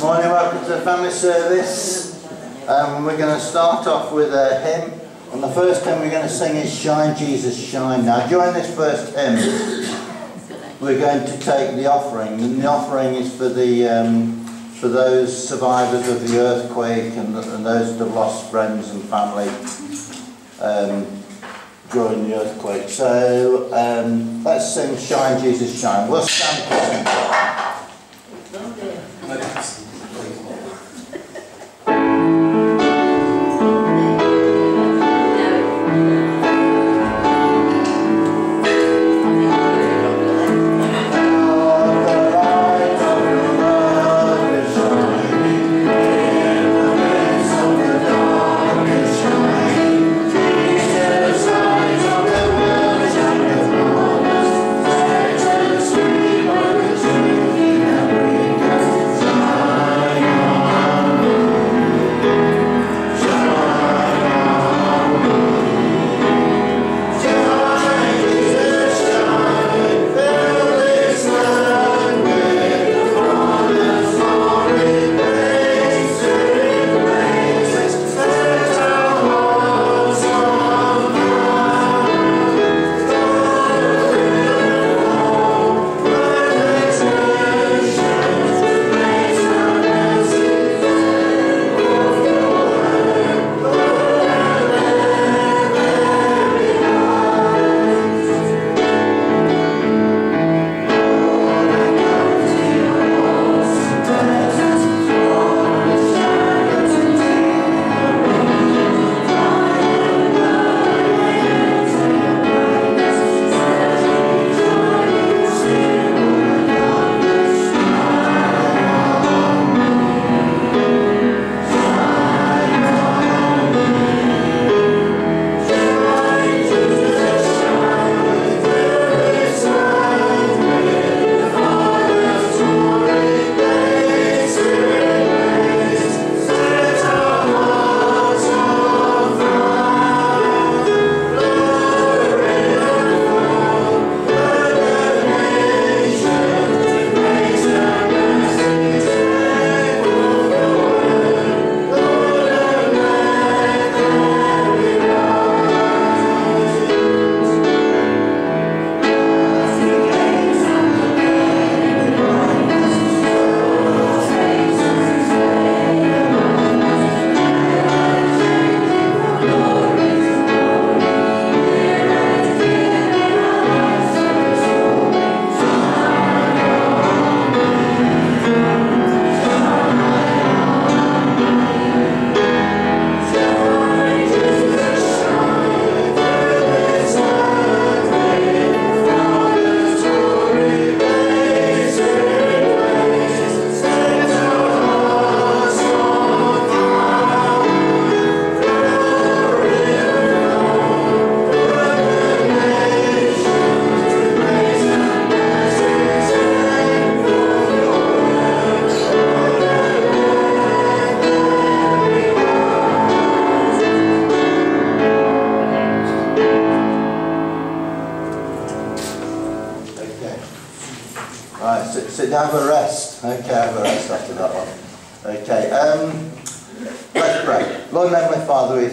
Morning, welcome to the family service. Um, we're going to start off with a hymn. And the first hymn we're going to sing is Shine, Jesus, Shine. Now, during this first hymn, we're going to take the offering. And the offering is for the um, for those survivors of the earthquake and, and those that have lost friends and family um, during the earthquake. So um, let's sing Shine, Jesus, Shine. We'll stand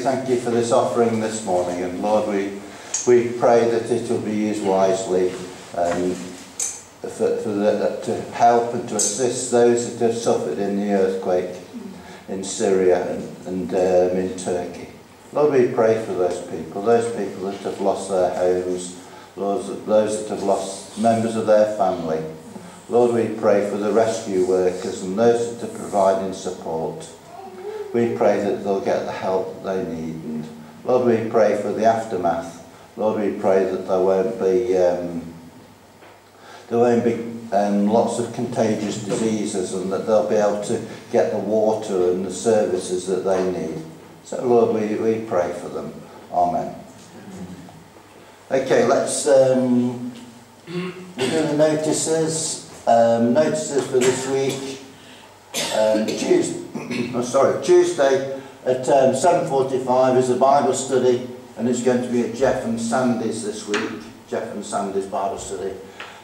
thank you for this offering this morning, and Lord, we we pray that it will be used wisely um, for, for the, to help and to assist those that have suffered in the earthquake in Syria and, and um, in Turkey. Lord, we pray for those people, those people that have lost their homes, Lord, those that have lost members of their family. Lord, we pray for the rescue workers and those that are providing support. We pray that they'll get the help they need. And Lord, we pray for the aftermath. Lord, we pray that there won't be um, there won't be um, lots of contagious diseases and that they'll be able to get the water and the services that they need. So, Lord, we, we pray for them. Amen. Okay, let's um, we're doing the notices. Um, notices for this week. Um, Tuesday, sorry, Tuesday at um, 7.45 is a Bible study and it's going to be at Geoff and Sandy's this week. Geoff and Sandy's Bible study.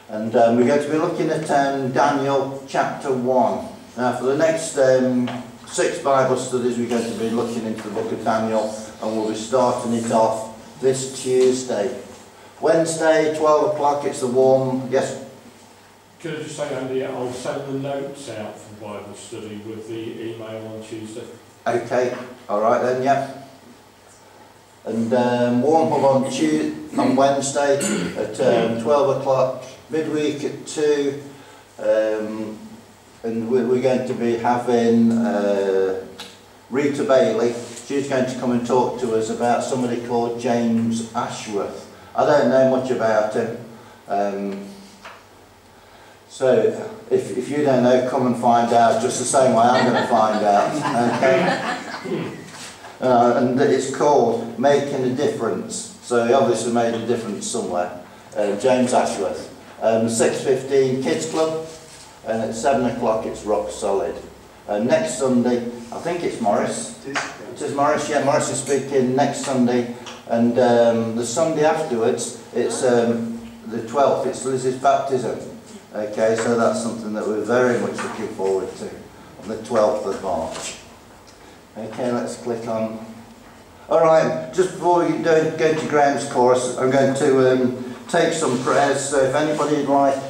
And um, we're going to be looking at um, Daniel chapter 1. Now, for the next um, six Bible studies, we're going to be looking into the book of Daniel, and we'll be starting it off this Tuesday. Wednesday, 12 o'clock, it's the warm, yes, Could I just say, Andy, I'll send the notes out for Bible study with the email on Tuesday. okay, all right then, yeah. And um, warm up on Tuesday, on Wednesday at um, 12 o'clock, midweek at 2, um, and we're, going to be having uh, Rita Bailey. She's going to come and talk to us about somebody called James Ashworth. I don't know much about him. Um, so if, if you don't know, come and find out just the same way I'm going to find out. Okay? Uh, and it's called Making a Difference. So he obviously made a difference somewhere. Uh, James Ashworth. Um, 6.15 Kids Club. And at 7 o'clock it's Rock Solid. Uh, next Sunday, I think it's Morris. It is Morris, yeah, Morris is speaking next Sunday. And um, the Sunday afterwards, it's um, the 12th, it's Liz's baptism. Okay, so that's something that we're very much looking forward to on the 12th of March. Okay, let's click on. All right, just before we go, to Graham's course, I'm going to um, take some prayers. So if anybody would like,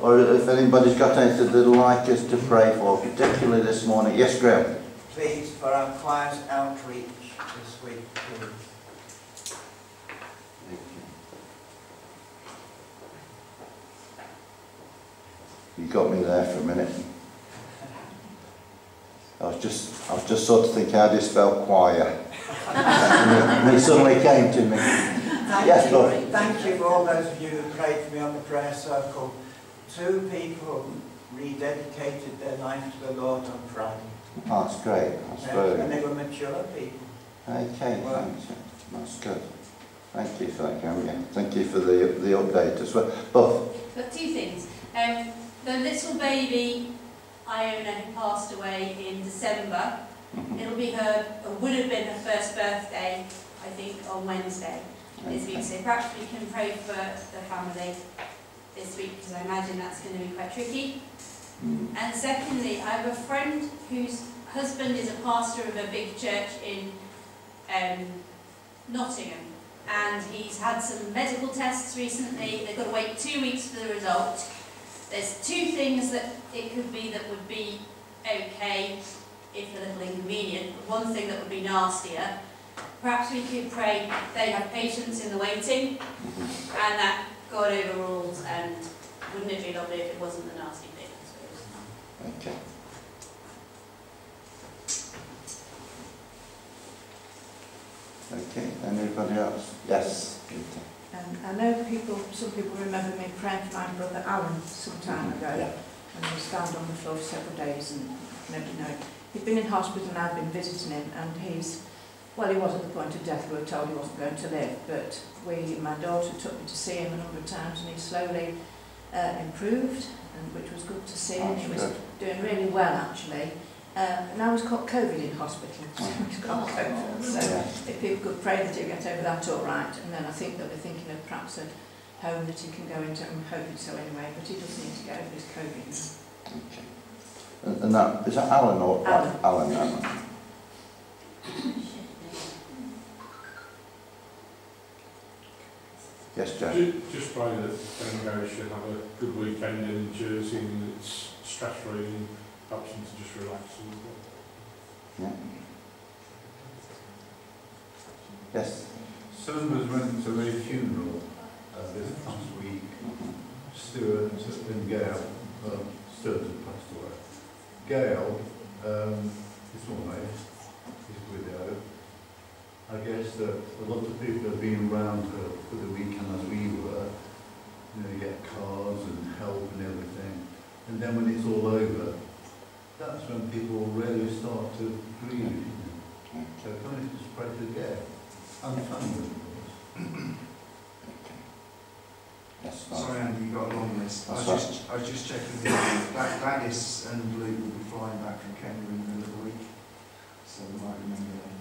or if anybody's got anything they'd like us to pray for, particularly this morning. Yes, Graham. Please, for our choir's outreach this week, please. You got me there for a minute. I was just, I was just sort of thinking how do you spell choir? and it suddenly came to me. Thank Yes, you. Lord. Thank you for all those of you who prayed for me on the prayer circle. Two people rededicated their life to the Lord on Friday. Oh, that's great. That's And they were mature people. Okay, thanks. That's good. Thank you for that, Gary. Thank you for the the update as well. Buff. But two things. Um, the little baby Iona who passed away in December, it'll be her, or would have been her first birthday, I think, on Wednesday this week. So perhaps we can pray for the family this week because I imagine that's going to be quite tricky. Mm. And secondly, I have a friend whose husband is a pastor of a big church in um, Nottingham. And he's had some medical tests recently. They've got to wait two weeks for the result. There's two things that it could be that would be okay, if a little inconvenient. One thing that would be nastier. Perhaps we could pray they have patience in the waiting mm-hmm. and that God overrules and wouldn't it be lovely if it wasn't the nasty bit, I suppose. Okay. Okay, anybody else? Yes. Peter. I know people, some people remember me praying for my brother Alan some time ago, Yeah. and he was found on the floor for several days and nobody knew. He'd been in hospital and I'd been visiting him, and he's, well, he was at the point of death. We were told he wasn't going to live, but we, my daughter took me to see him a number of times, and he slowly uh, improved, and which was good to see. and he was doing really well actually. Uh, now he's got COVID in hospital, so he's COVID. So Yeah. if people could pray that he'll get over that all right, and then I think that they'll be thinking of perhaps a home that he can go into, I'm hoping so anyway, but he does need to get over his COVID now. Okay. And, and that, is that Alan or? Alan. Alan, Alan. Yes, Joe. Ju- Just pray that Gary should have a good weekend in Jersey and it's stress-free and perhaps to just relax a little. Yeah. Yes. Summers went to a funeral uh, this past week. Stuart and Gail, well, Stuart had passed away. Gail, um, his wife, his widow, I guess that a lot of people have been around her for the weekend as we were. You know, you get cards and help and everything. And then when it's all over, that's when people really start to grieve. You know. So can we just pray for Gail? And family, of course. Yes. Sorry, Andy, you got a long list. I was That's just, I was just checking the Glad- Gladys and Luke will be flying back from Kenya in the middle of the week, so we might remember them.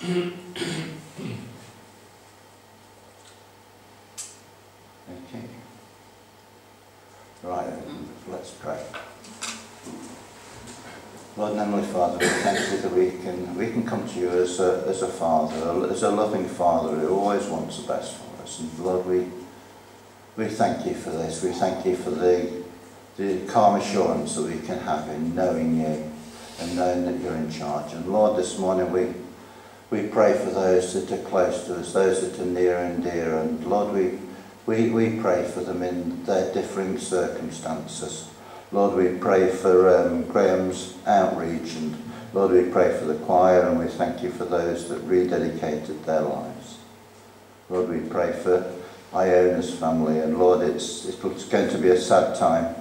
Thank you. Father, we thank you that we can, we can come to you as a, as a father, as a loving father who always wants the best for us. And Lord, we, we thank you for this. We thank you for the, the calm assurance that we can have in knowing you and knowing that you're in charge. And Lord, this morning we, we pray for those that are close to us, those that are near and dear. And Lord, we, we, we pray for them in their differing circumstances. Lord, we pray for um, Graham's outreach and Lord, we pray for the choir and we thank you for those that rededicated their lives. Lord, we pray for Iona's family and Lord, it's, it's going to be a sad time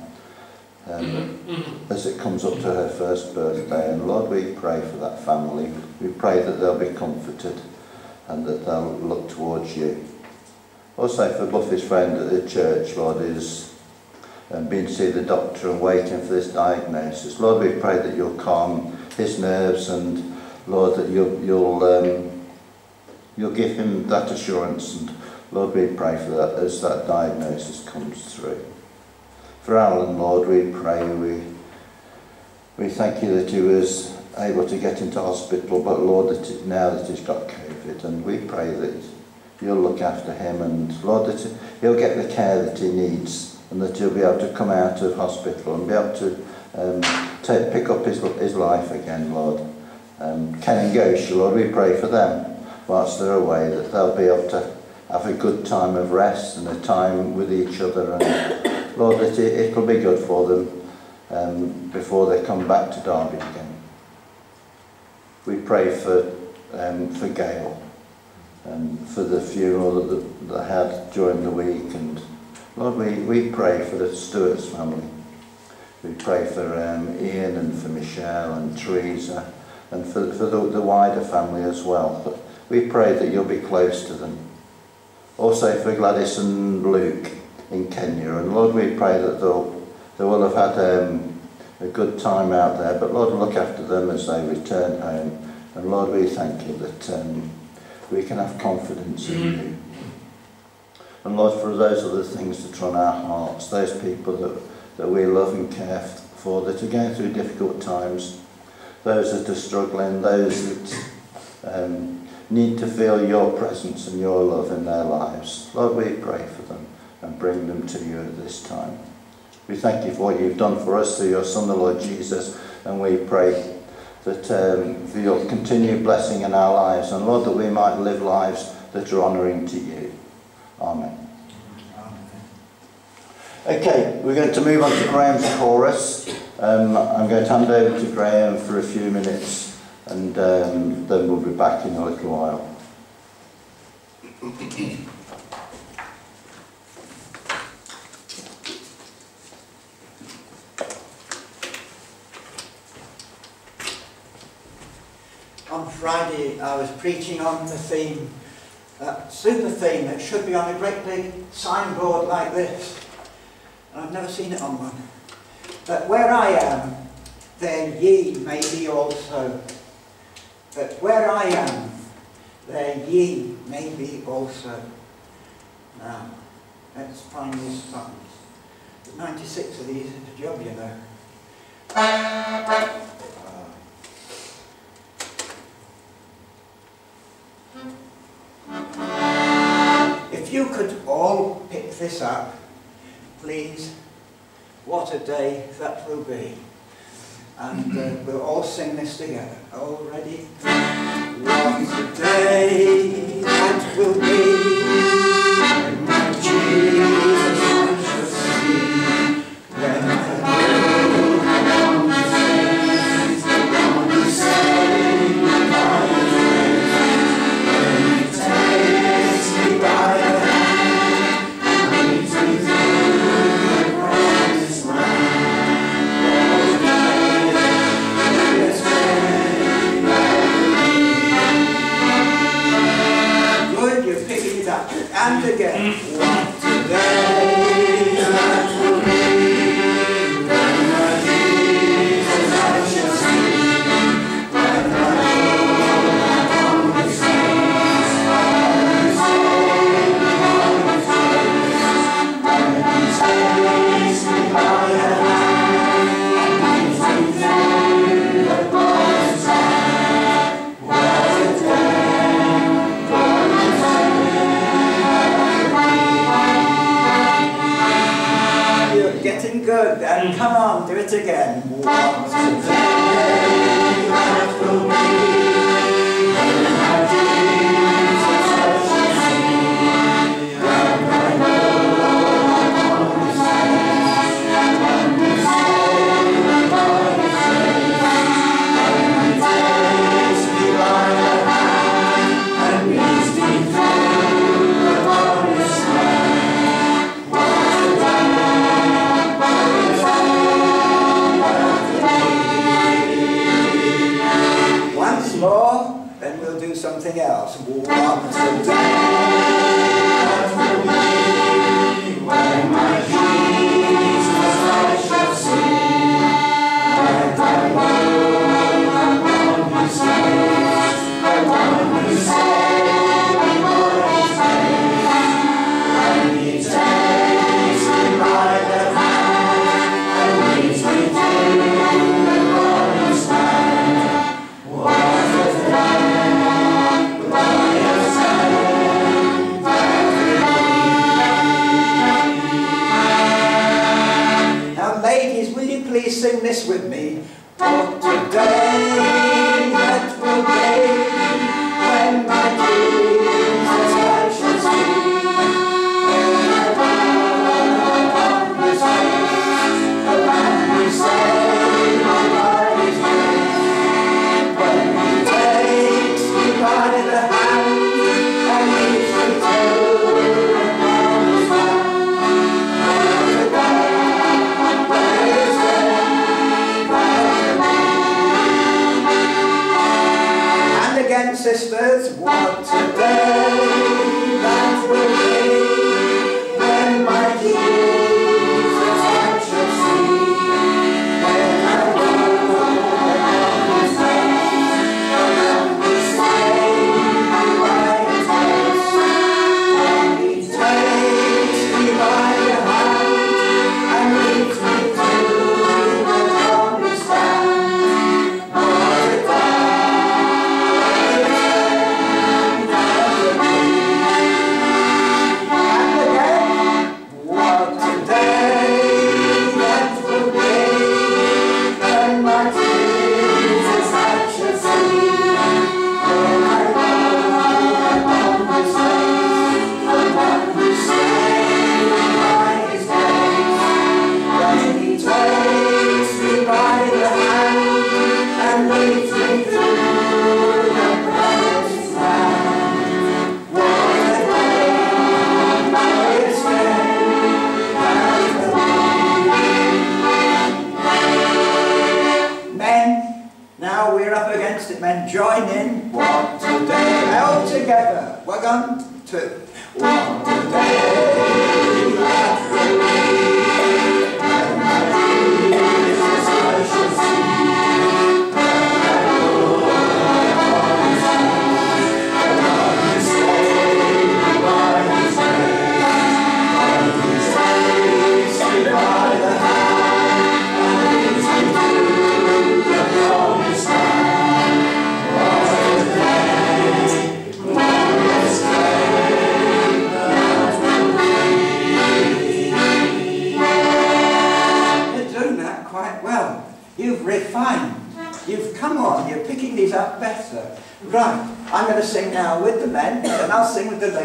um, as it comes up to her first birthday. And Lord, we pray for that family. We pray that they'll be comforted and that they'll look towards you. Also for Buffy's friend at the church, Lord, who's um, been to see the doctor and waiting for this diagnosis. Lord, we pray that you'll calm his nerves and Lord, that you'll, you'll, um, you'll give him that assurance and Lord, we pray for that as that diagnosis comes through. For Alan, Lord, we pray, we, we thank you that he was able to get into hospital, but Lord, that it, now that he's got COVID, and we pray that you'll look after him, and Lord, that he'll get the care that he needs, and that he'll be able to come out of hospital and be able to um, take, pick up his, his life again, Lord. Um, Ken and Gosha, Lord, we pray for them whilst they're away, that they'll be able to have a good time of rest and a time with each other, and Lord, that it, it'll be good for them um, before they come back to Derby again. We pray for um, for Gail and for the funeral that they had during the week and Lord, we, we pray for the Stuart's family. We pray for um, Ian and for Michelle and Teresa and for, for the, the wider family as well. But we pray that you'll be close to them. Also for Gladys and Luke in Kenya. And Lord, we pray that they'll, they will have had um, a good time out there. But Lord, look after them as they return home. And Lord, we thank you that um, we can have confidence in you. And Lord, for those other things that are on our hearts, those people that, that we love and care for, that are going through difficult times, those that are struggling, those that um, need to feel your presence and your love in their lives. Lord, we pray for them and bring them to you at this time. We thank you for what you've done for us through your Son, the Lord Jesus, and we pray that um, for your continued blessing in our lives, and Lord, that we might live lives that are honouring to you. Amen. Okay, we're going to move on to Graham's chorus. Um, I'm going to hand over to Graham for a few minutes and um, then we'll be back in a little while. On Friday, I was preaching on the theme, uh, super theme that should be on a great big signboard like this. And I've never seen it on one. But where I am, there ye may be also. But where I am, there ye may be also. Now, let's find these songs. 96 of these is a job, you know. This up, please, what a day that will be. And uh, we'll all sing this together. All ready? What a day that will be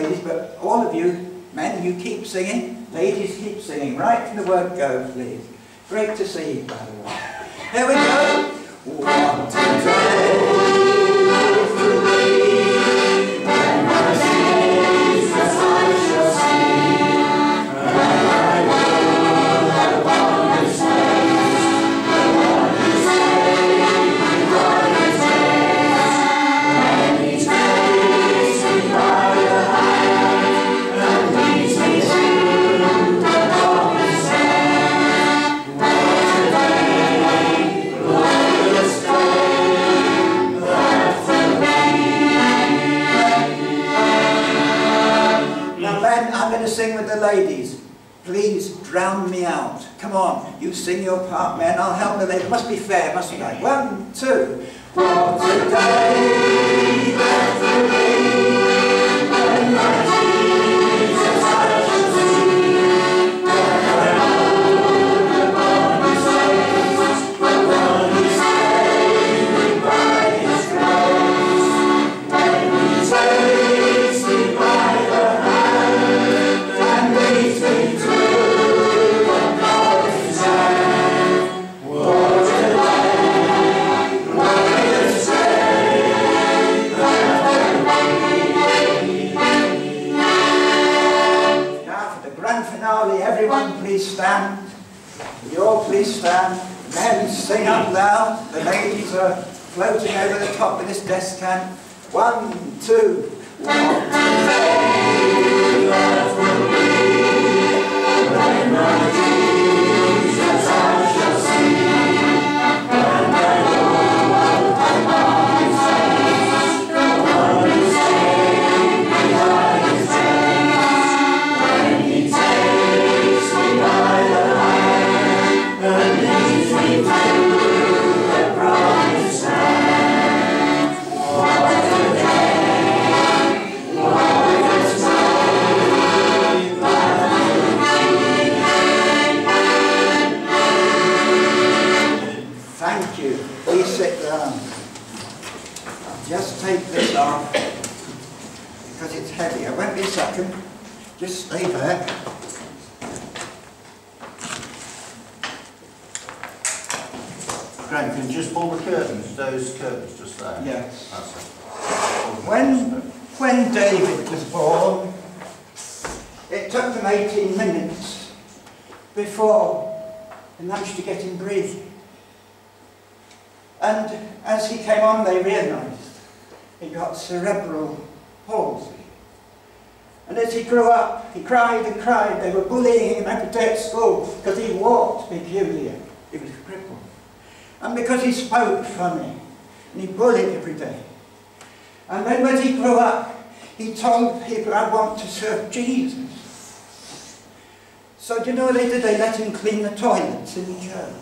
ladies, but all of you, men, you keep singing. Ladies, keep singing. Right from the word go, please. Great to see you, by the way. Here we go. One, two, three. ladies, please drown me out. Come on, you sing your part, man. I'll help them. It must be fair, mustn't right. One, two. For today, Um, stand, Mary sing out loud, the ladies are floating over the top of this desk stand. One, two, one, two. Clean the toilets in the church.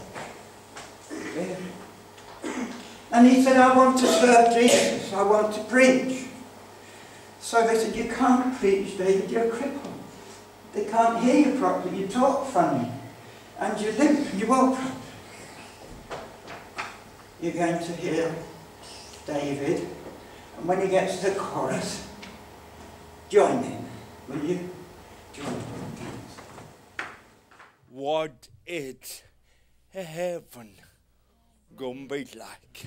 And he said, I want to serve Jesus. I want to preach. So they said, you can't preach, David, you're crippled. They can't hear you properly, you talk funny. And you limp, you walk. You're going to hear David and when he gets to the chorus, join in, will you? Join in. What is heaven gonna be like?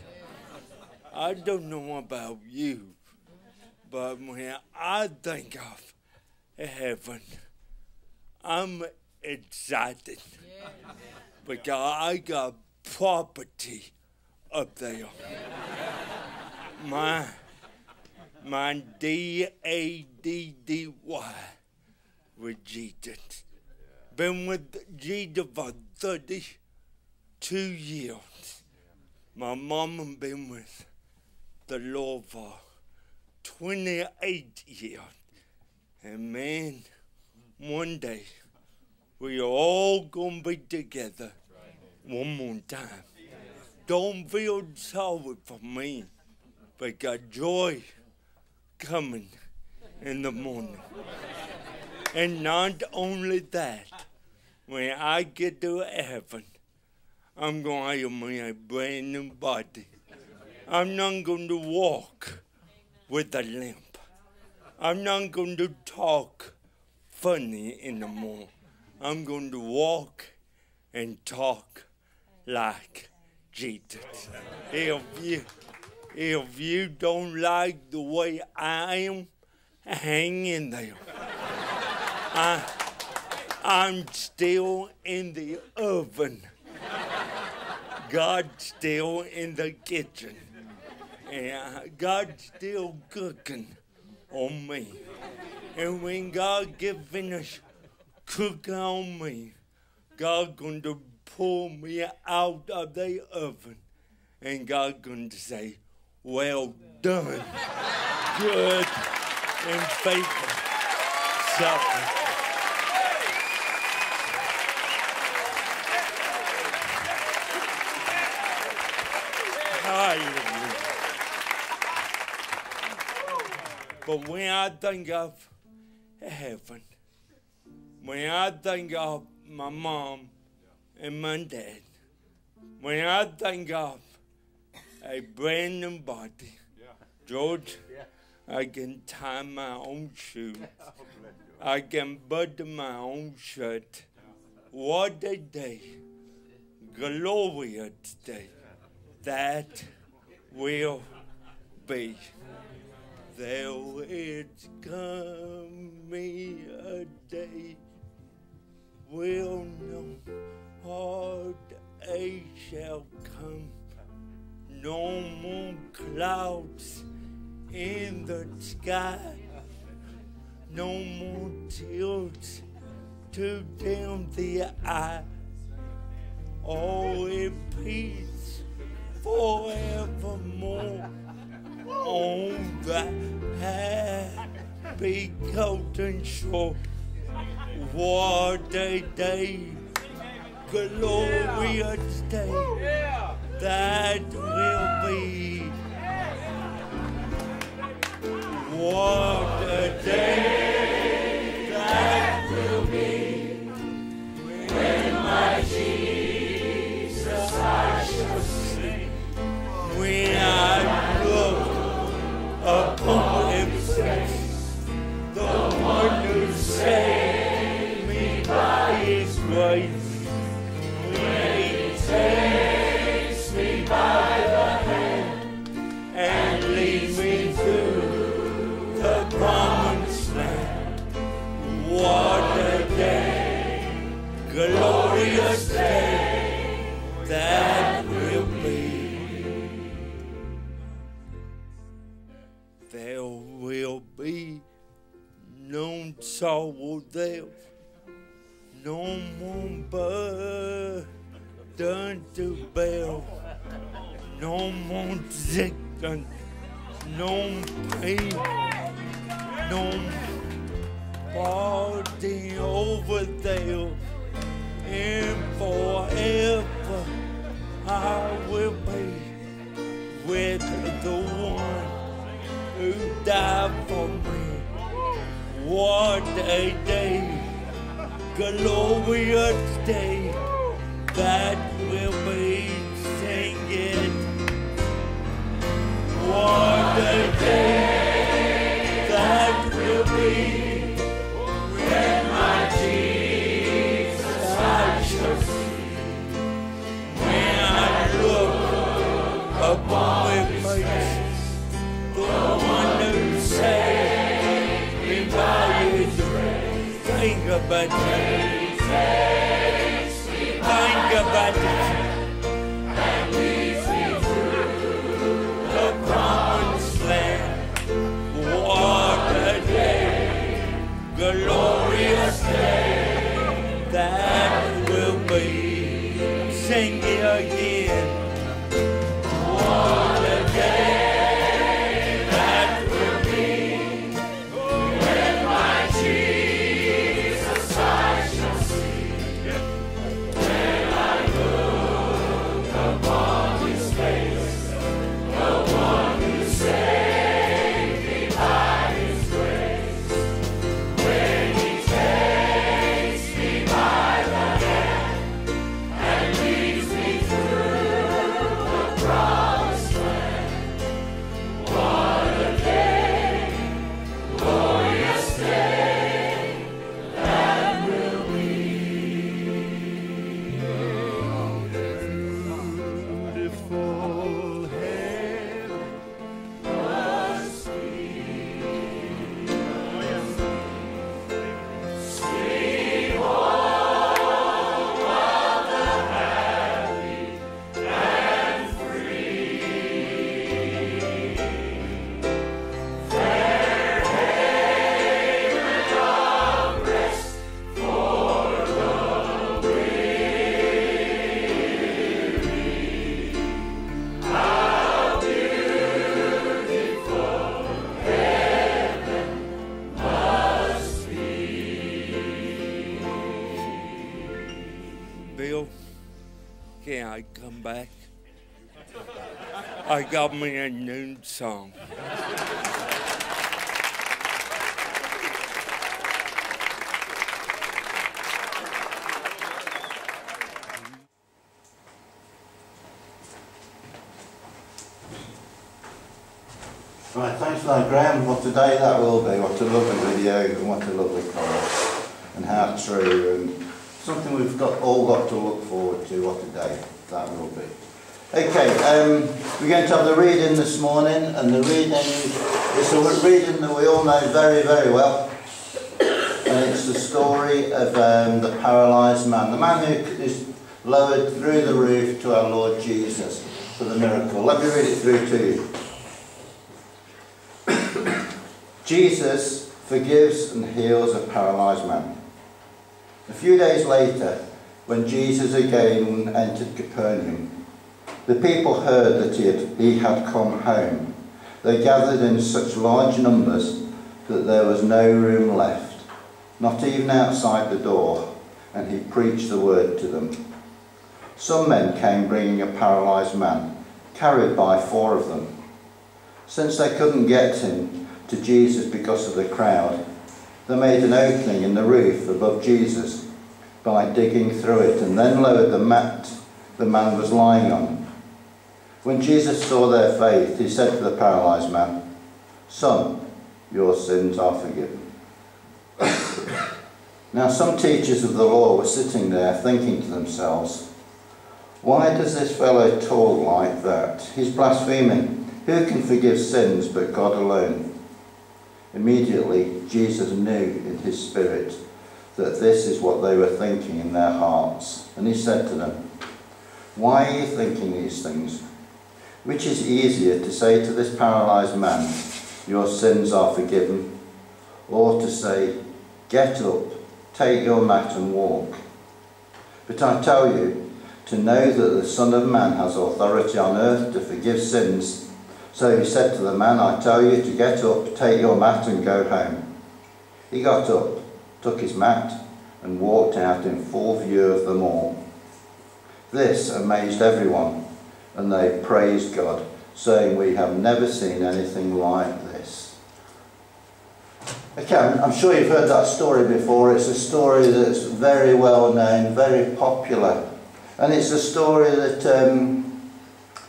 I don't know about you, but when I think of heaven, I'm excited because I got property up there. My my D A D D Y with Jesus. Been with Jesus for 32 years. My mom been with the Lord for 28 years. And man, one day we are all gonna be together one more time. Don't feel sorry for me, but got joy coming in the morning. And not only that, when I get to heaven, I'm going to have a brand new body. I'm not going to walk with a limp. I'm not going to talk funny anymore. I'm going to walk and talk like Jesus. If you, if you don't like the way I am, hang in there. I, I'm still in the oven. God's still in the kitchen. And God's still cooking on me. And when God get finished cooking on me, God going to pull me out of the oven. And God going to say, well done, good and faithful servant. But when I think of heaven, when I think of my mom and my dad, when I think of a brand new body, George, I can tie my own shoe. I can button my own shirt. What a day. Glorious day. That will be. There is coming a day we'll no hard age shall come, No more clouds in the sky. No more tears to dim the eye. All in peace forevermore. On the happy golden shore. What a day, glorious day that will be. What a day sorrow there, no more burden to bear, no more sickness, no pain, no party over there, and forever I will be with the one who died for me. What a day, glorious day that will be singing. What a day back? I got me a new song. Right, thanks for that, Graham. What a day that will be. What a lovely video and what a lovely chorus. And how true and something we've got all got to look forward to. What a day that will be. Okay, um, we're going to have the reading this morning, and the reading is a reading that we all know very, very well. And it's the story of um, the paralysed man, the man who is lowered through the roof to our Lord Jesus. for the miracle. Let me read it through to you. Jesus forgives and heals a paralysed man. A few days later, when Jesus again entered Capernaum, the people heard that he had, he had come home. They gathered in such large numbers that there was no room left, not even outside the door, and he preached the word to them. Some men came bringing a paralysed man, carried by four of them. Since they couldn't get him to Jesus because of the crowd, they made an opening in the roof above Jesus by digging through it and then lowered the mat the man was lying on. When Jesus saw their faith, he said to the paralysed man, Son, your sins are forgiven. now some teachers of the law were sitting there thinking to themselves, Why does this fellow talk like that? He's blaspheming. Who can forgive sins but God alone? Immediately, Jesus knew in his spirit that this is what they were thinking in their hearts. And he said to them, Why are you thinking these things? Which is easier to say to this paralysed man, Your sins are forgiven, or to say, Get up, take your mat and walk? But I tell you, to know that the Son of Man has authority on earth to forgive sins. So he said to the man, I tell you to get up, take your mat and go home. He got up, took his mat, and walked out in full view of them all. This amazed everyone, and they praised God, saying, We have never seen anything like this. Okay, I'm, sure you've heard that story before. It's a story that's very well known, very popular. And it's a story that um,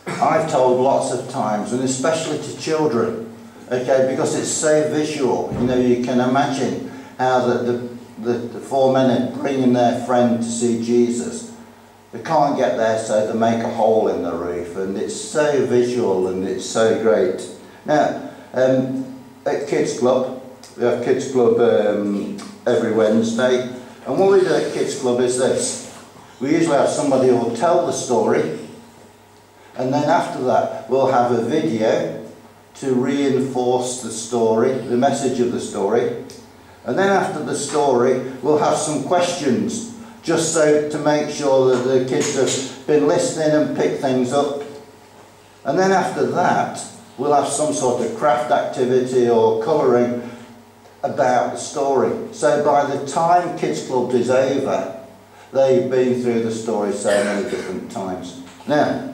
I've told lots of times, and especially to children, okay, because it's so visual. You know, you can imagine how the, the, the, four men are bringing their friend to see Jesus. They can't get there, so they make a hole in the roof, and it's so visual and it's so great. Now, um, at Kids Club, we have Kids Club um, every Wednesday, and what we do at Kids Club is this. We usually have somebody who will tell the story, and then after that, we'll have a video to reinforce the story, the message of the story. And then after the story, we'll have some questions, just so to make sure that the kids have been listening and picked things up. And then after that, we'll have some sort of craft activity or colouring about the story. So by the time Kids Club is over, they've been through the story so many different times. Now,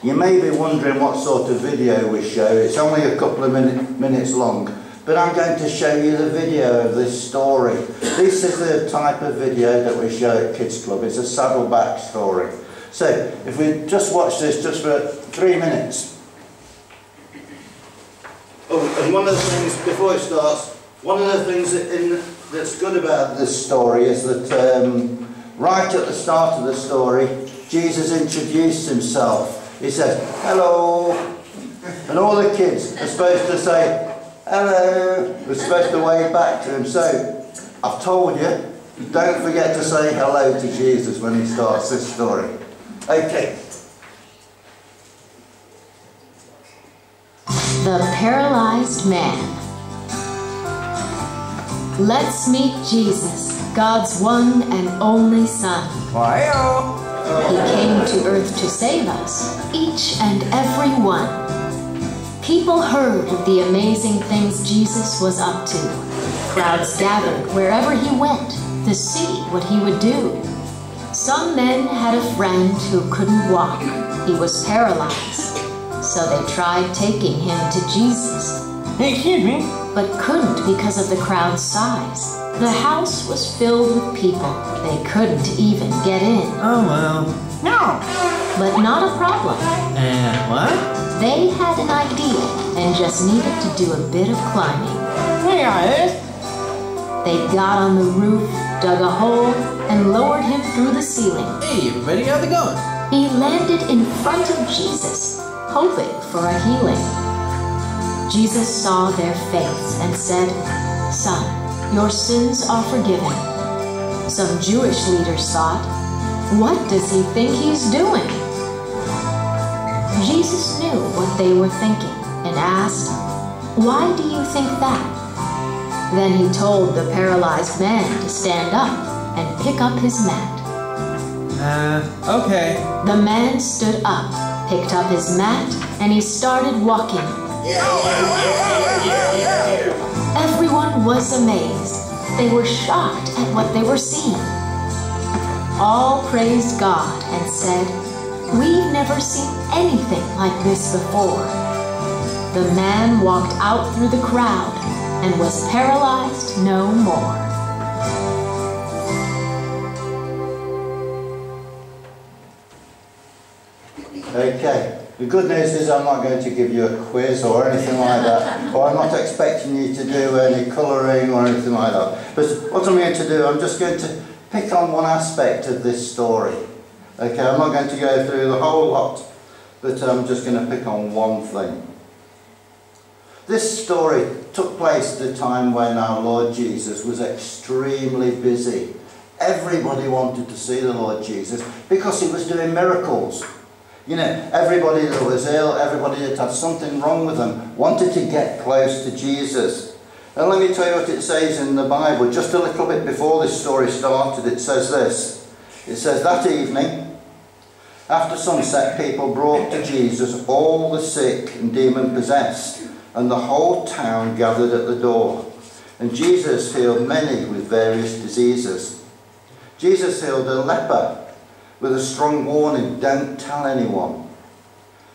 you may be wondering what sort of video we show. It's only a couple of minute, minutes long, but I'm going to show you the video of this story. This is the type of video that we show at Kids Club. It's a saddleback story. So, if we just watch this just for three minutes. Oh, and one of the things, before it starts, one of the things that in, that's good about this story is that um, right at the start of the story, Jesus introduced himself. He said, hello. And all the kids are supposed to say, hello. We're supposed to wave back to him. So, I've told you, don't forget to say hello to Jesus when he starts this story. Okay. The Paralyzed Man. Let's meet Jesus, God's one and only Son. Oh. He came to earth to save us, each and every one. People heard of the amazing things Jesus was up to. Crowds gathered wherever he went to see what he would do. Some men had a friend who couldn't walk. He was paralyzed. So they tried taking him to Jesus. Excuse me? But couldn't because of the crowd's size. The house was filled with people. They couldn't even get in. Oh well. No. But not a problem. Uh, what? They had an idea and just needed to do a bit of climbing. Hey eh? guys. They got on the roof, dug a hole, and lowered him through the ceiling. Hey everybody, how's it going? He landed in front of Jesus, hoping for a healing. Jesus saw their faith and said, Son, your sins are forgiven. Some Jewish leaders thought, What does he think he's doing? Jesus knew what they were thinking and asked, Why do you think that? Then he told the paralyzed man to stand up and pick up his mat. Uh, okay. The man stood up, picked up his mat, and he started walking. Everyone was amazed. They were shocked at what they were seeing. All praised God and said, We've never seen anything like this before. The man walked out through the crowd and was paralyzed no more. Okay. The good news is I'm not going to give you a quiz or anything like that, or I'm not expecting you to do any colouring or anything like that. But what I'm going to do, I'm just going to pick on one aspect of this story. Okay, I'm not going to go through the whole lot, but I'm just going to pick on one thing. This story took place at a time when our Lord Jesus was extremely busy. Everybody wanted to see the Lord Jesus because he was doing miracles. You know, everybody that was ill, everybody that had something wrong with them, wanted to get close to Jesus. And let me tell you what it says in the Bible. Just a little bit before this story started, it says this. It says, That evening, after sunset, people brought to Jesus all the sick and demon possessed, and the whole town gathered at the door. And Jesus healed many with various diseases. Jesus healed a leper with a strong warning don't tell anyone.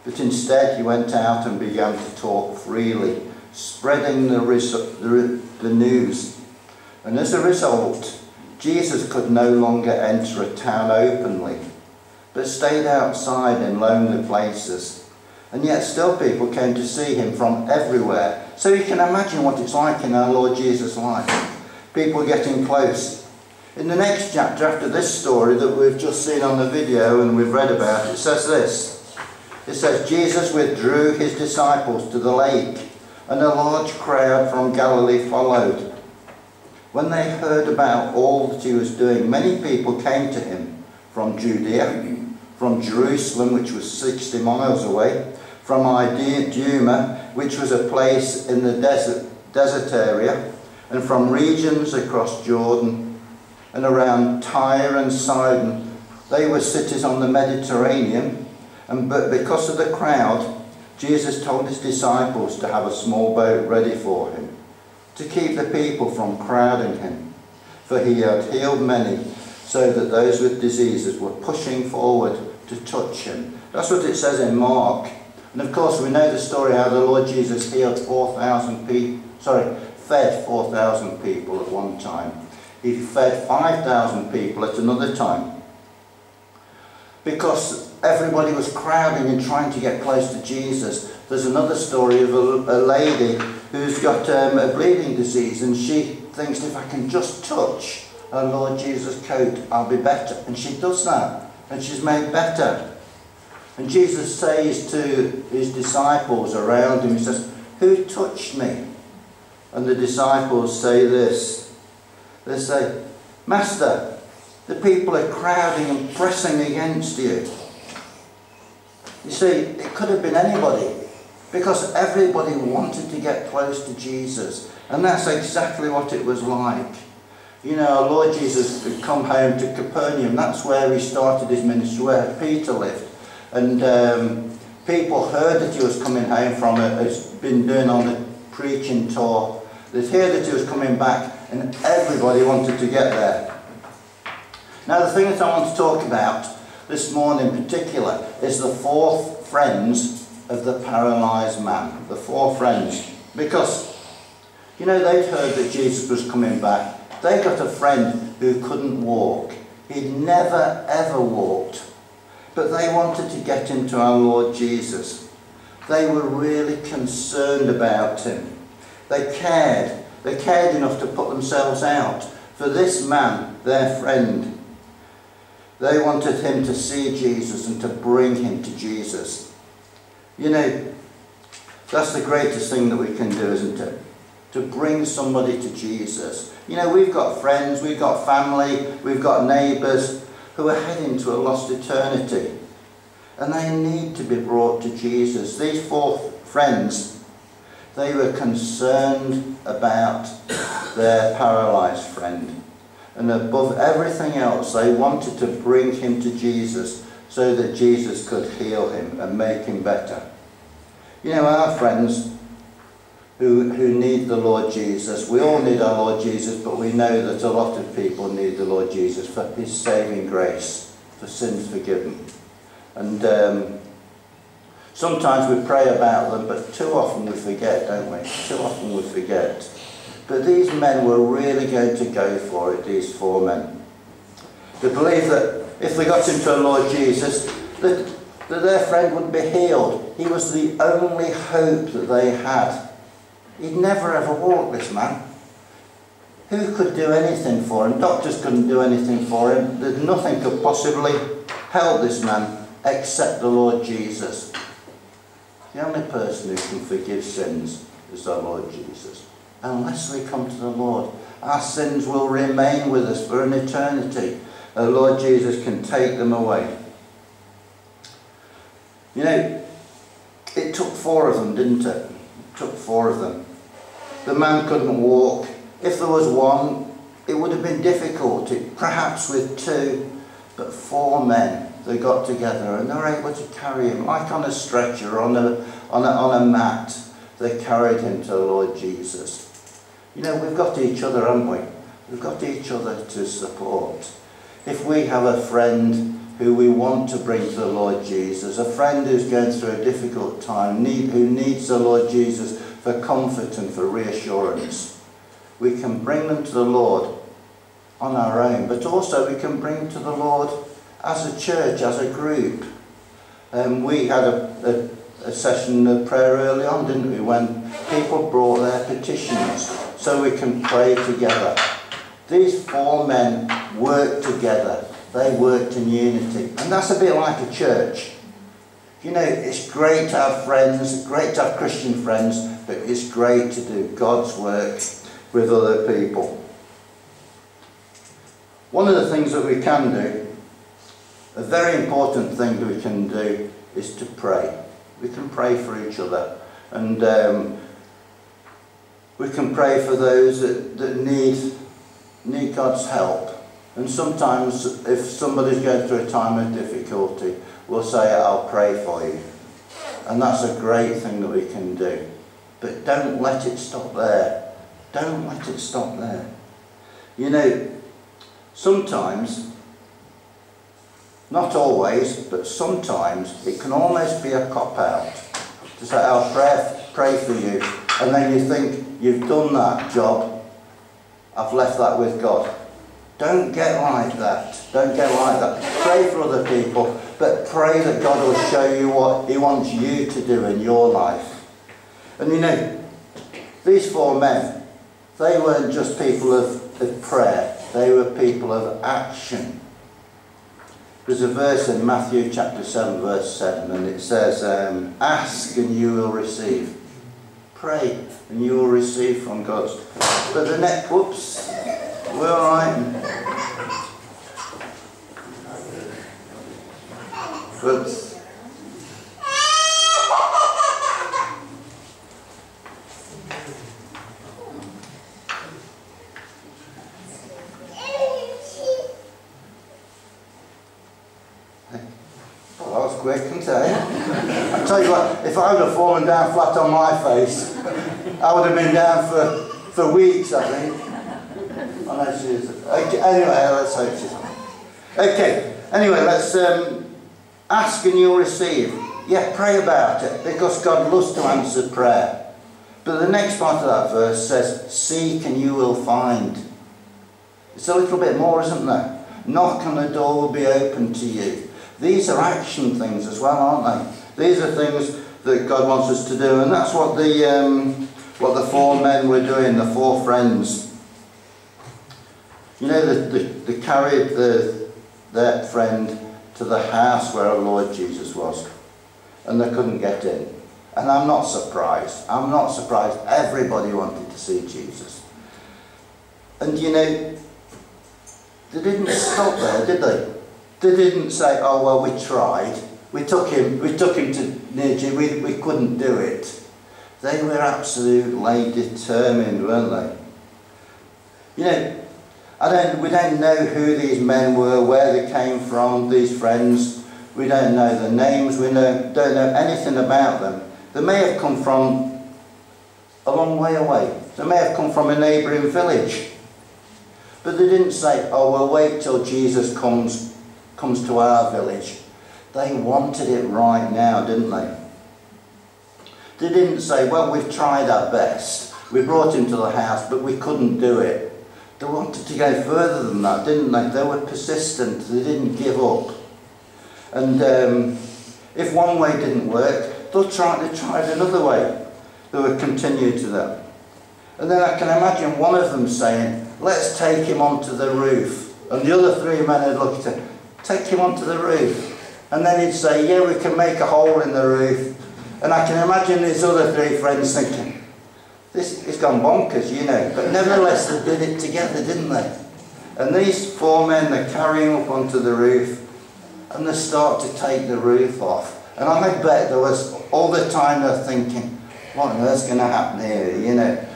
But instead, he went out and began to talk freely, spreading the, the, the news. And as a result, Jesus could no longer enter a town openly, but stayed outside in lonely places. And yet, still, people came to see him from everywhere. So you can imagine what it's like in our Lord Jesus' life. People getting close in the next chapter, after this story that we've just seen on the video and we've read about, it says this. It says, Jesus withdrew his disciples to the lake, and a large crowd from Galilee followed. When they heard about all that he was doing, many people came to him from Judea, from Jerusalem, which was 60 miles away, from Idumea, which was a place in the desert, desert area, and from regions across Jordan and around Tyre and Sidon. They were cities on the Mediterranean, and but because of the crowd, Jesus told his disciples to have a small boat ready for him, to keep the people from crowding him. For he had healed many, so that those with diseases were pushing forward to touch him. That's what it says in Mark. And of course, we know the story how the Lord Jesus healed 4,000 people, sorry, fed 4,000 people at one time. He fed 5,000 people at another time. Because everybody was crowding and trying to get close to Jesus. There's another story of a, a lady who's got um, a bleeding disease and she thinks if I can just touch our Lord Jesus' coat, I'll be better. And she does that. And she's made better. And Jesus says to his disciples around him, he says, Who touched me? And the disciples say this, they say, Master, the people are crowding and pressing against you. You see, it could have been anybody because everybody wanted to get close to Jesus. And that's exactly what it was like. You know, our Lord Jesus had come home to Capernaum. That's where he started his ministry, where Peter lived. And um, people heard that he was coming home from it, has been doing on the preaching tour. They'd hear that he was coming back and everybody wanted to get there. Now the thing that I want to talk about this morning in particular is the four friends of the paralysed man. The four friends. Because, you know, they'd heard that Jesus was coming back. They got a friend who couldn't walk. He'd never ever walked. But they wanted to get him to our Lord Jesus. They were really concerned about him. They cared. They cared enough to put themselves out for this man, their friend. They wanted him to see Jesus and to bring him to Jesus. You know, that's the greatest thing that we can do, isn't it? To bring somebody to Jesus. You know, we've got friends, we've got family, we've got neighbours who are heading to a lost eternity. And they need to be brought to Jesus. These four friends, they were concerned about their paralysed friend. And above everything else, they wanted to bring him to Jesus so that Jesus could heal him and make him better. You know, our friends who, who need the Lord Jesus, we all need our Lord Jesus, but we know that a lot of people need the Lord Jesus for his saving grace, for sins forgiven. And um, sometimes we pray about them, but too often we forget, don't we? Too often we forget. But these men were really going to go for it, these four men. They believed that if they got into the Lord Jesus, that, that their friend would be healed. He was the only hope that they had. He'd never ever walked, this man. Who could do anything for him? Doctors couldn't do anything for him. There's nothing could possibly help this man except the Lord Jesus. The only person who can forgive sins is the Lord Jesus. Unless we come to the Lord, our sins will remain with us for an eternity. The Lord Jesus can take them away. You know, it took four of them, didn't it? It took four of them. The man couldn't walk. If there was one, it would have been difficult, perhaps with two, but four men, they got together and they were able to carry him, like on a stretcher, on a, on a, on a mat. They carried him to the Lord Jesus. You know, we've got each other, haven't we? We've got each other to support. If we have a friend who we want to bring to the Lord Jesus, a friend who's going through a difficult time, need, who needs the Lord Jesus for comfort and for reassurance, we can bring them to the Lord on our own, but also we can bring to the Lord as a church, as a group. Um, we had a, a, a session of prayer early on, didn't we, when people brought their petitions so we can pray together. These four men worked together. They worked in unity. And that's a bit like a church. You know, it's great to have friends, great to have Christian friends, but it's great to do God's work with other people. One of the things that we can do, a very important thing that we can do, is to pray. We can pray for each other. And um, we can pray for those that, that need, need God's help. And sometimes if somebody's going through a time of difficulty, we'll say, I'll pray for you. And that's a great thing that we can do. But don't let it stop there. Don't let it stop there. You know, sometimes, not always, but sometimes it can almost be a cop-out to say, I'll pray, pray for you. And then you think, you've done that job, I've left that with God. Don't get like that. Don't get like that. Pray for other people, but pray that God will show you what He wants you to do in your life. And you know, these four men, they weren't just people of, of prayer, they were people of action. There's a verse in Matthew chapter 7, verse 7, and it says, um, Ask and you will receive. Pray and you will receive from God. But the next, whoops, we're all right. Whoops. Well, that was quick, couldn't I? I tell you what, if I would have fallen down flat on my face, I would have been down for, for weeks, I think. No, she's, okay, anyway, let's hope she's Okay, anyway, let's um, ask and you'll receive. Yeah, pray about it, because God loves to answer prayer. But the next part of that verse says, Seek and you will find. It's a little bit more, isn't there? Knock and the door will be open to you. These are action things as well, aren't they? These are things that God wants us to do, and that's what the um, what the four men were doing, the four friends. You know, the, they, they carried the, their friend to the house where our Lord Jesus was, and they couldn't get in. And I'm not surprised. I'm not surprised. Everybody wanted to see Jesus. And you know, they didn't stop there, did they? They didn't say, oh, well, we tried. we took him, we took him to Niji, we, we couldn't do it. They were absolutely determined, weren't they? You know, I don't, we don't know who these men were, where they came from, these friends. We don't know the names, we know, don't know anything about them. They may have come from a long way away. They may have come from a neighbouring village. But they didn't say, oh, we'll wait till Jesus comes, comes to our village. They wanted it right now, didn't they? They didn't say, well, we've tried our best. We brought him to the house, but we couldn't do it. They wanted to go further than that, didn't they? They were persistent. They didn't give up. And um, if one way didn't work, they tried, they tried another way. They would continue to that. And then I can imagine one of them saying, let's take him onto the roof. And the other three men would look at him, take him onto the roof. And then he'd say, yeah, we can make a hole in the roof. And I can imagine his other three friends thinking, this has gone bonkers, you know. But nevertheless, they did it together, didn't they? And these four men, they're carrying up onto the roof, and they start to take the roof off. And I bet there was all the time they're thinking, what on earth's going to happen here, you know?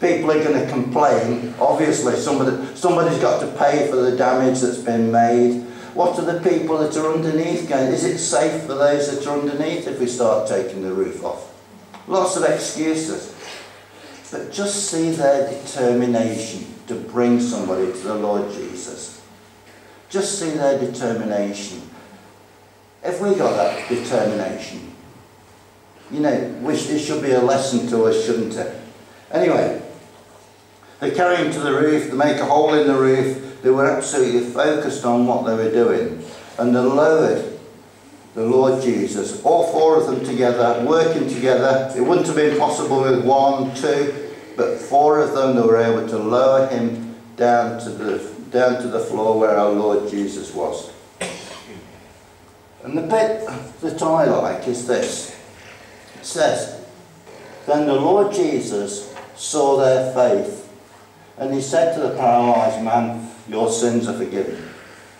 People are going to complain. Obviously, somebody, somebody's got to pay for the damage that's been made. What are the people that are underneath going? Is it safe for those that are underneath if we start taking the roof off? Lots of excuses. But just see their determination to bring somebody to the Lord Jesus. Just see their determination. If we got that determination, you know, it should be a lesson to us, shouldn't it? Anyway, they carry him to the roof, they make a hole in the roof, they were absolutely focused on what they were doing. And they lowered the Lord Jesus, all four of them together, working together. It wouldn't have been possible with one, two, but four of them, were able to lower him down to the, down to the floor where our Lord Jesus was. And the bit that I like is this. It says, Then the Lord Jesus saw their faith, and he said to the paralyzed man, Your sins are forgiven.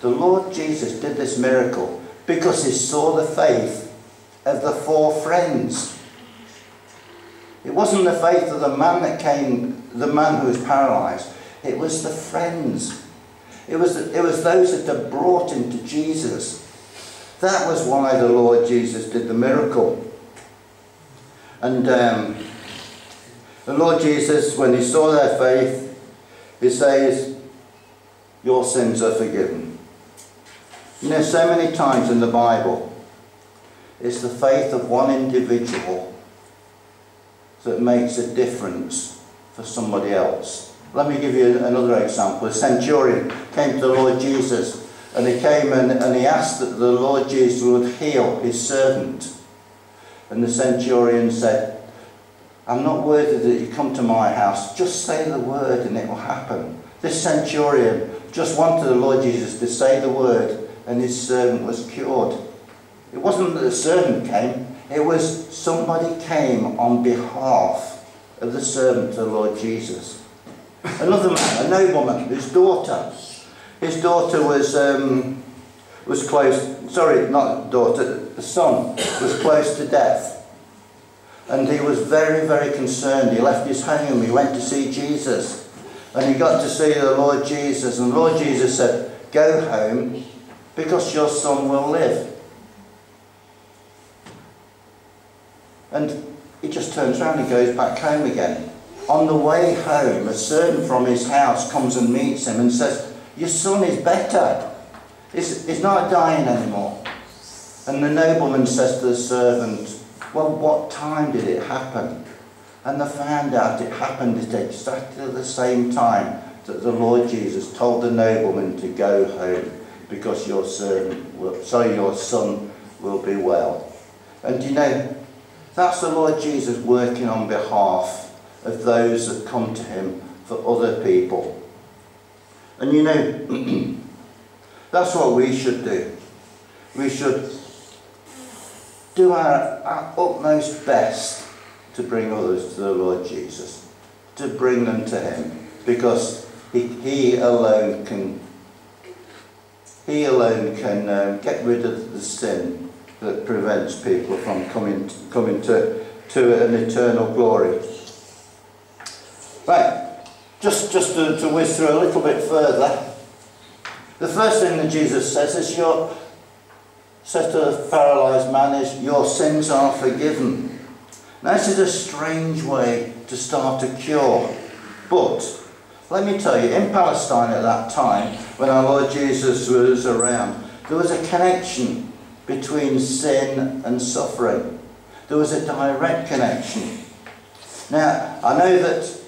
The Lord Jesus did this miracle because he saw the faith of the four friends. It wasn't the faith of the man that came, the man who was paralyzed. It was the friends. It was, it was those that had brought him to Jesus. That was why the Lord Jesus did the miracle. And um, the Lord Jesus, when he saw their faith, he says, Your sins are forgiven. You know, so many times in the Bible, it's the faith of one individual that makes a difference for somebody else. Let me give you another example. A centurion came to the Lord Jesus and he came and, and he asked that the Lord Jesus would heal his servant. And the centurion said, I'm not worthy that you come to my house. Just say the word and it will happen. This centurion just wanted the Lord Jesus to say the word and his servant was cured. It wasn't that the servant came, it was somebody came on behalf of the servant of the Lord Jesus. Another man, a nobleman, his daughter. His daughter was um, was close, sorry, not daughter, the son was close to death. And he was very, very concerned. He left his home, he went to see Jesus. And he got to see the Lord Jesus. And the Lord Jesus said, Go home because your son will live. And he just turns around and goes back home again. On the way home, a servant from his house comes and meets him and says, Your son is better. He's, he's not dying anymore. And the nobleman says to the servant, Well, what time did it happen? And they found out it happened at exactly the same time that the Lord Jesus told the nobleman to go home because your servant will, sorry, your son will be well. And you know, that's the Lord Jesus working on behalf of those that come to him for other people. And you know, that's what we should do. We should do our, our utmost best to bring others to the Lord Jesus, to bring them to him, because he, he alone can he alone can um, get rid of the sin that prevents people from coming, coming to, to an eternal glory. Right, just, just to, to whiz through a little bit further. The first thing that Jesus says is, your, says to the paralysed man is, your sins are forgiven. Now this is a strange way to start a cure. But, let me tell you, in Palestine at that time, when our Lord Jesus was around, there was a connection between sin and suffering. There was a direct connection. Now, I know that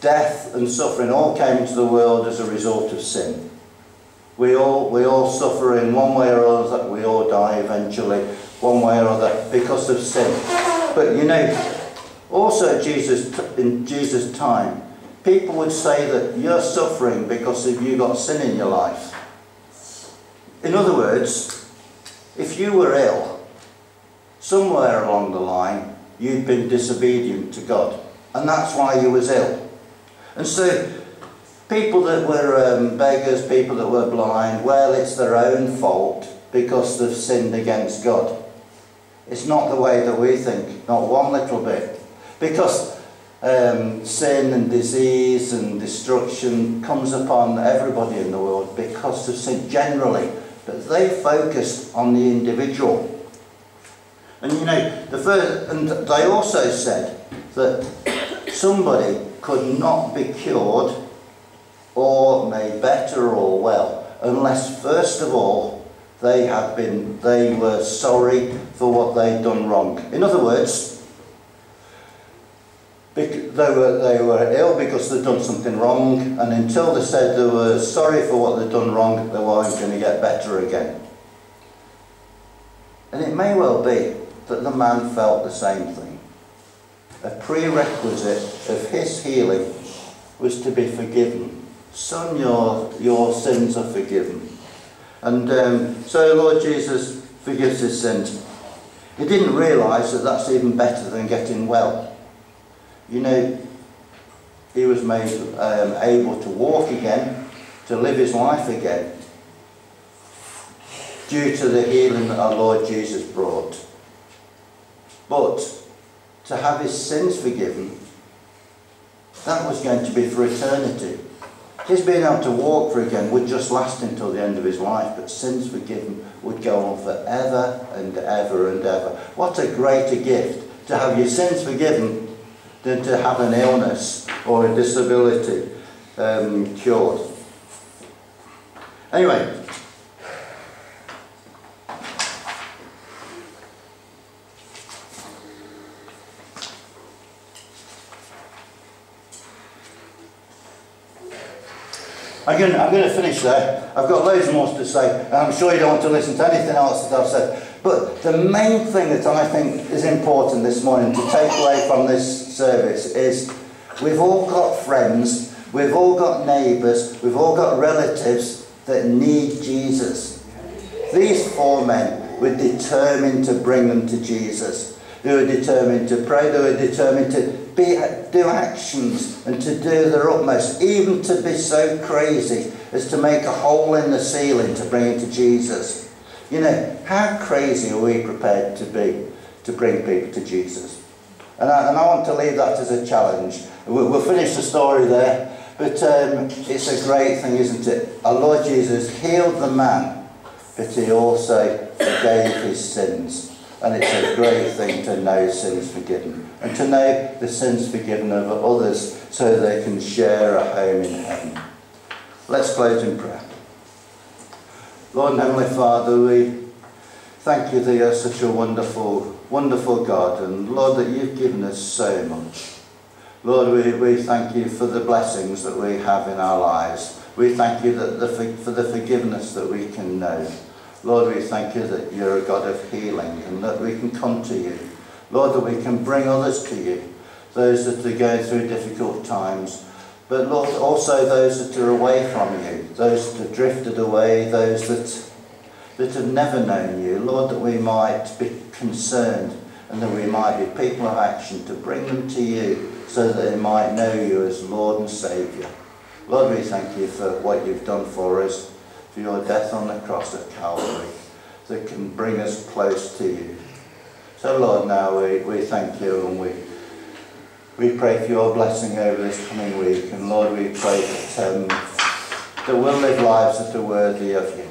death and suffering all came into the world as a result of sin. We all, we all suffer in one way or other, we all die eventually, one way or other, because of sin. But you know, also Jesus, in Jesus' time, people would say that you're suffering because of you got sin in your life. In other words, if you were ill, somewhere along the line, you'd been disobedient to God. And that's why you was ill. And so, people that were um, beggars, people that were blind, well, it's their own fault because they've sinned against God. It's not the way that we think, not one little bit. Because um, sin and disease and destruction comes upon everybody in the world because of sin generally. But they focused on the individual. And you know, the first, and they also said that somebody could not be cured or made better or well unless first of all they had been they were sorry for what they'd done wrong. In other words, they were, they were ill because they'd done something wrong, and until they said they were sorry for what they'd done wrong, they weren't going to get better again. And it may well be that the man felt the same thing. A prerequisite of his healing was to be forgiven. Son, your, your sins are forgiven. And um, so Lord Jesus forgives his sins. He didn't realise that that's even better than getting well. You know, he was made um, able to walk again, to live his life again, due to the healing that our Lord Jesus brought. But to have his sins forgiven, that was going to be for eternity. His being able to walk for again would just last until the end of his life, but sins forgiven would go on forever and ever and ever. What a greater gift to have your sins forgiven than to have an illness or a disability um, cured. Anyway, I'm going, to, I'm going to finish there. I've got loads more to say, and I'm sure you don't want to listen to anything else that I've said. But the main thing that I think is important this morning to take away from this service is we've all got friends, we've all got neighbours, we've all got relatives that need Jesus. These four men were determined to bring them to Jesus. They were determined to pray, they were determined to be, do actions and to do their utmost, even to be so crazy as to make a hole in the ceiling to bring it to Jesus. You know, how crazy are we prepared to be to bring people to Jesus? And I, and I want to leave that as a challenge. We'll, we'll finish the story there, but um, it's a great thing, isn't it? Our Lord Jesus healed the man, but he also forgave his sins. And it's a great thing to know sins forgiven and to know the sins forgiven of others so they can share a home in heaven. Let's close in prayer. Lord Heavenly Father, we thank you that you're such a wonderful, wonderful God, and Lord, that you've given us so much. Lord, we, we thank you for the blessings that we have in our lives. We thank you that the, for the forgiveness that we can know. Lord, we thank you that you're a God of healing and that we can come to you. Lord, that we can bring others to you, those that are going through difficult times. But Lord, also those that are away from you, those that have drifted away, those that, that have never known you. Lord, that we might be concerned and that we might be people of action to bring them to you so that they might know you as Lord and Saviour. Lord, we thank you for what you've done for us for your death on the cross at Calvary. that can bring us close to you. So Lord, now we, we thank you and we we pray for your blessing over this coming week. And Lord, we pray that, um, that we'll live lives that are worthy of you.